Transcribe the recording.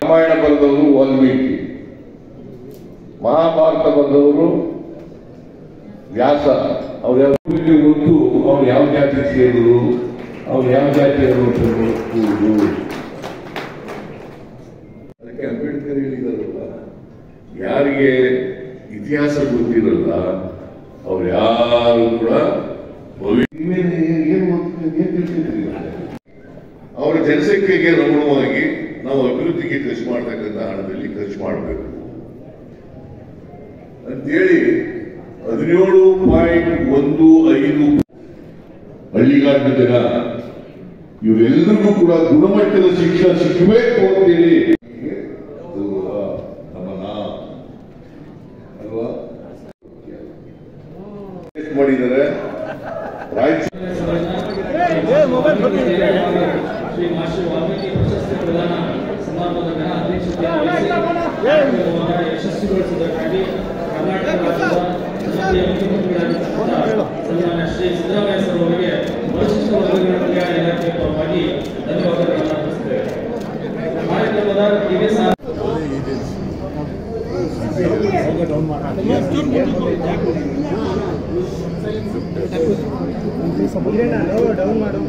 ರಾಮಾಯಣ ಬರೆದವರು ವಾಲ್ಮೀಕಿ. ಮಹಾಭಾರತ ಬಂದವರು ವ್ಯಾಸ. ಅವ್ರು ಯಾವ ಗೊತ್ತು ಅವ್ರು ಯಾವ ಜಾತಿ ಸೇರಿದ್ರು, ಅವ್ರು ಯಾವ ಜಾತಿ ಅನ್ನೋದು ಗೊತ್ತು. ಅದಕ್ಕೆ ಅಂಬೇಡ್ಕರ್ ಹೇಳಿದಾರಲ್ಲ, ಯಾರಿಗೆ ಇತಿಹಾಸ ಗೊತ್ತಿರಲ್ಲ ಜನಸಂಖ್ಯೆಗೆ ಅನುಗುಣವಾಗಿ ನಾವು ಅಭಿವೃದ್ಧಿಗೆ ಖರ್ಚು ಮಾಡ್ತಕ್ಕಂಥ ಹಣದಲ್ಲಿ ಖರ್ಚು ಮಾಡಬೇಕು. ಅಂತೇಳಿ ಹದಿನೇಳು ಪಾಯಿಂಟ್ ಒಂದು ಐದು ಹಳ್ಳಿಗಾಡಿನ ಜನ, ಇವರೆಲ್ಲರಿಗೂ ಕೂಡ ಗುಣಮಟ್ಟದ ಶಿಕ್ಷಣ ಸಿಗಬೇಕು ಅಂತೇಳಿ ಮಾಡಿದರೆ ರಾಯಚೂರು ಶ್ರೀ ಮಾಸ್ಟರ್ ವಾಲ್ಮೀಕಿ ಪ್ರಶಸ್ತಿ ಪ್ರದಾನ ಸಮಾರಂಭದ ಯಶಸ್ವಿಗೊಳಿಸುವುದಕ್ಕಾಗಿ ಕರ್ನಾಟಕ ಶ್ರೀ ಸಿದ್ದರಾಮಯ್ಯ ಸರ್ ಅವರಿಗೆ ಪರಿಶಿಷ್ಟ ವರ್ಗಗಳ ಪರವಾಗಿ ಧನ್ಯವಾದಗಳನ್ನು ಅರ್ಪಿಸುತ್ತೇವೆ ಕಾರ್ಯಕ್ರಮದ ಸಹ ಡೌನ್ ಮಾಡು